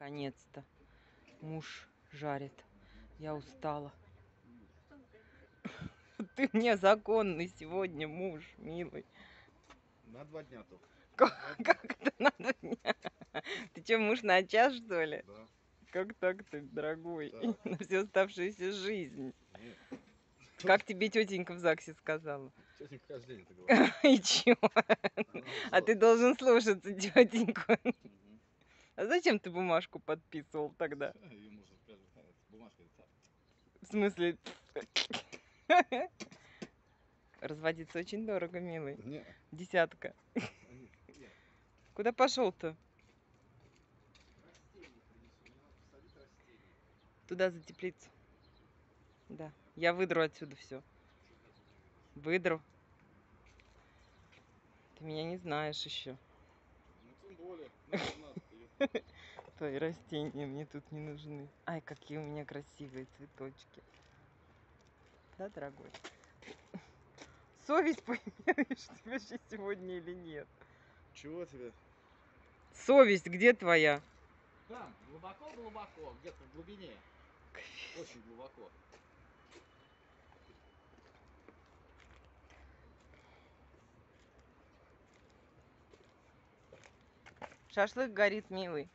Наконец-то муж жарит. Я устала. Ты мне законный сегодня муж, милый. На два дня только. Как, как это надо? мне? Ты что, муж на час, что ли? Да. Как так ты, дорогой? На всю оставшуюся жизнь. Нет. Как тебе тетенька в ЗАГСе сказала? Тетенька каждый день это говорит. И? Она А ты должен слушаться тетеньку. А зачем ты бумажку подписывал тогда? Её можно бумажкой. В смысле? Разводиться очень дорого, милый. Не, Десятка. они- не. Куда пошел-то? Надо. Туда за теплицу. Да. Я выдру отсюда все. Выдру. Ты меня не знаешь еще. Ну тем более. надо, надо, ты- Твои растения мне тут не нужны. Ай, какие у меня красивые цветочки. Да, дорогой? Совесть поимеешь тебя же сегодня или нет? Чего тебе? Совесть где твоя? Там, глубоко-глубоко, где-то в глубине. Очень глубоко. Шашлык горит, милый.